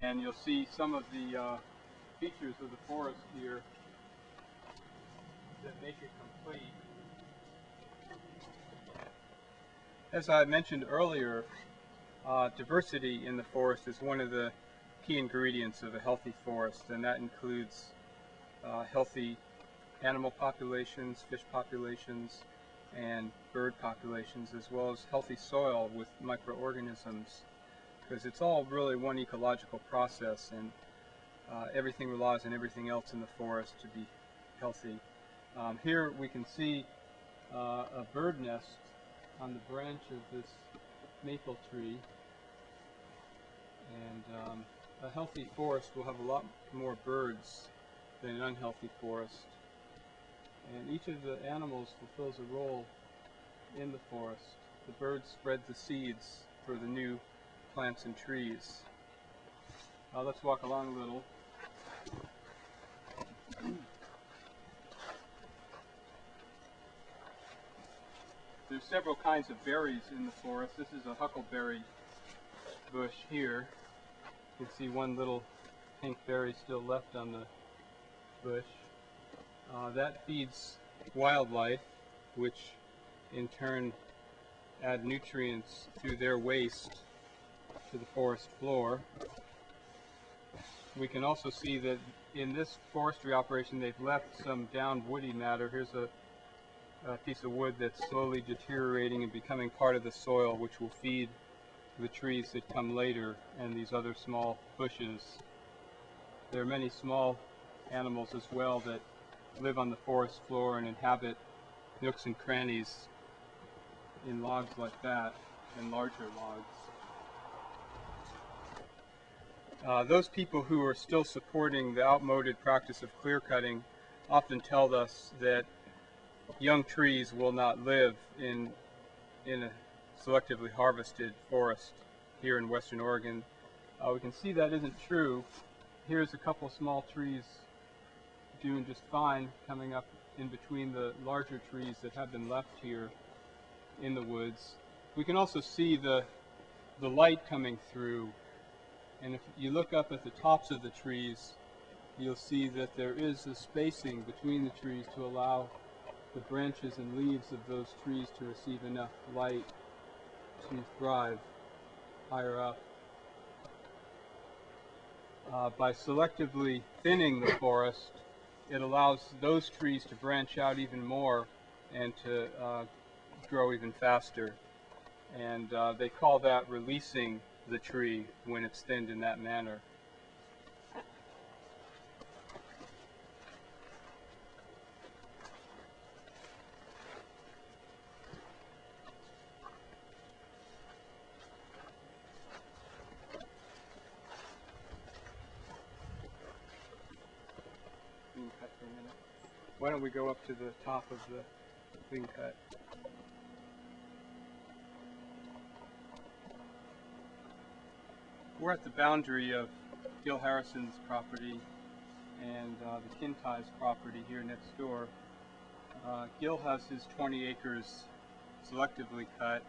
and you'll see some of the uh, features of the forest here that make it complete. As I mentioned earlier, uh, diversity in the forest is one of the key ingredients of a healthy forest, and that includes uh, healthy animal populations, fish populations, and bird populations, as well as healthy soil with microorganisms, because it's all really one ecological process, and uh, everything relies on everything else in the forest to be healthy. Um, here we can see uh, a bird nest on the branch of this maple tree, and um, a healthy forest will have a lot more birds than an unhealthy forest. And each of the animals fulfills a role in the forest. The birds spread the seeds for the new plants and trees. Let's walk along a little. There's several kinds of berries in the forest. This is a huckleberry bush here. You can see one little pink berry still left on the bush. Uh, that feeds wildlife, which in turn add nutrients through their waste to the forest floor. We can also see that in this forestry operation they've left some down woody matter. Here's a, a piece of wood that's slowly deteriorating and becoming part of the soil which will feed the trees that come later and these other small bushes. There are many small animals as well that live on the forest floor and inhabit nooks and crannies in logs like that and larger logs. Uh, those people who are still supporting the outmoded practice of clear cutting often tell us that young trees will not live in, in a selectively harvested forest here in western Oregon. Uh, we can see that isn't true. Here's a couple small trees doing just fine coming up in between the larger trees that have been left here in the woods. We can also see the, the light coming through. And if you look up at the tops of the trees, you'll see that there is a spacing between the trees to allow the branches and leaves of those trees to receive enough light to thrive higher up. Uh, by selectively thinning the forest, it allows those trees to branch out even more and to uh, grow even faster. And uh, they call that releasing the tree when it's thinned in that manner. Why don't we go up to the top of the clear cut? We're at the boundary of Gil Harrison's property and uh, the Kinty's property here next door. Uh, Gil has his 20 acres selectively cut.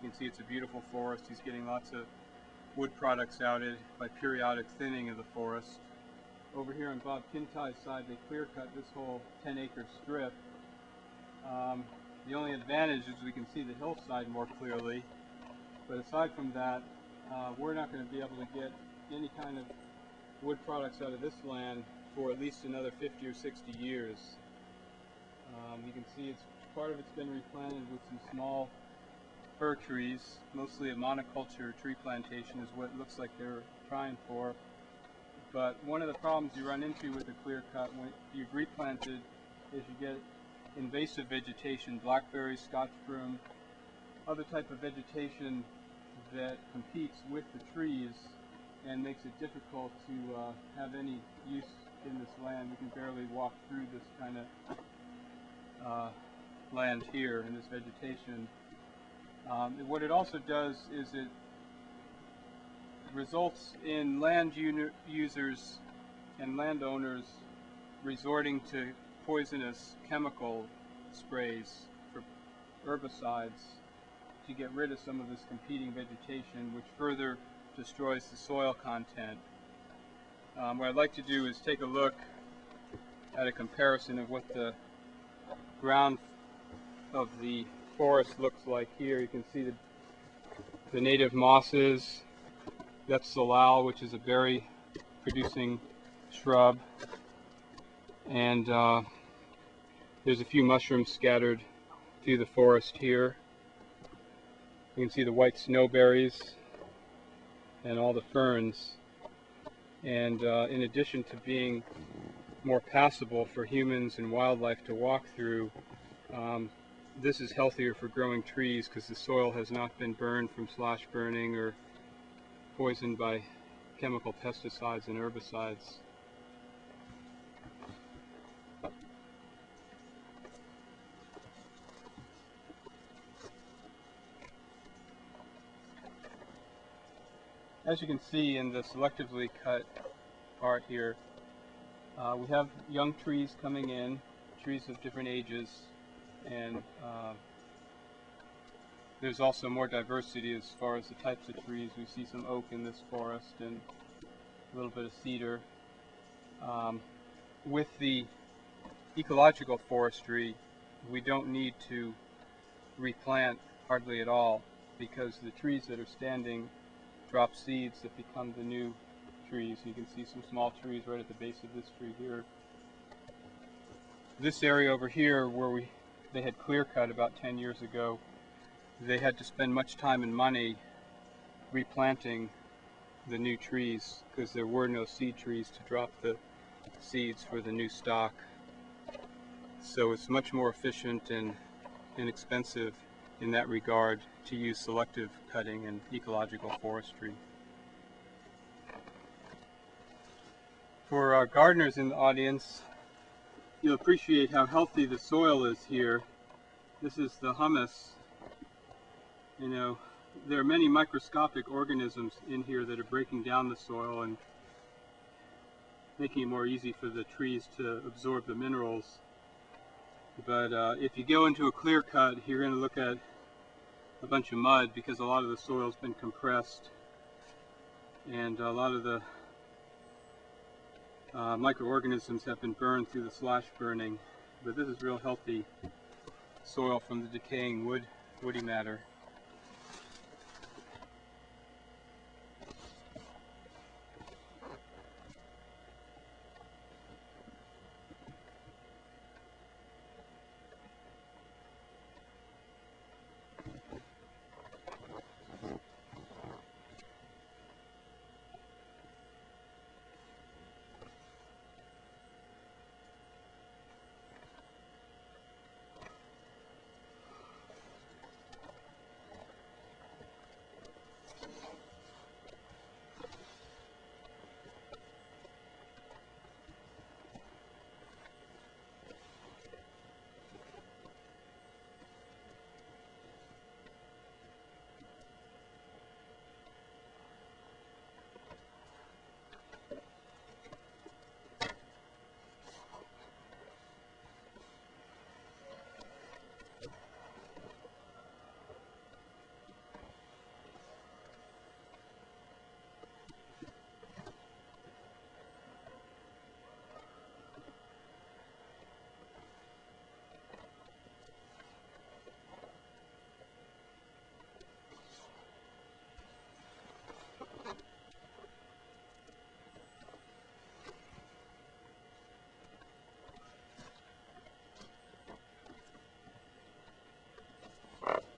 You can see it's a beautiful forest. He's getting lots of wood products outed by periodic thinning of the forest. Over here on Bob Kinty's side, they clear cut this whole 10 acre strip. Um, the only advantage is we can see the hillside more clearly. But aside from that, uh, we're not going to be able to get any kind of wood products out of this land for at least another 50 or 60 years. Um, you can see it's part of it's been replanted with some small fir trees, mostly a monoculture tree plantation is what it looks like they're trying for. But one of the problems you run into with a clear cut when you've replanted is you get invasive vegetation, blackberry, scotch broom, other type of vegetation that competes with the trees and makes it difficult to uh, have any use in this land. We can barely walk through this kind of uh, land here in this vegetation. Um, what it also does is it results in land users and landowners resorting to poisonous chemical sprays for herbicides to get rid of some of this competing vegetation which further destroys the soil content Um, what I'd like to do is take a look at a comparison of what the ground of the forest looks like here. You can see the, the native mosses. That's salal, which is a berry producing shrub. And uh, there's a few mushrooms scattered through the forest here. You can see the white snowberries and all the ferns. And uh, in addition to being more passable for humans and wildlife to walk through, um, this is healthier for growing trees because the soil has not been burned from slash burning or poisoned by chemical pesticides and herbicides. As you can see in the selectively cut part here, uh, we have young trees coming in, trees of different ages, and uh, there's also more diversity as far as the types of trees. We see some oak in this forest and a little bit of cedar. Um, with the ecological forestry, we don't need to replant hardly at all because the trees that are standing drop seeds that become the new trees. You can see some small trees right at the base of this tree here. This area over here where we they had clear cut about 10 years ago, they had to spend much time and money replanting the new trees because there were no seed trees to drop the seeds for the new stock. So it's much more efficient and inexpensive in that regard to use selective cutting and ecological forestry. For our gardeners in the audience, you'll appreciate how healthy the soil is here. This is the humus. You know, there are many microscopic organisms in here that are breaking down the soil and making it more easy for the trees to absorb the minerals. But uh, if you go into a clear cut, you're going to look at a bunch of mud because a lot of the soil's been compressed and a lot of the uh, microorganisms have been burned through the slash burning. But this is real healthy soil from the decaying wood, woody matter.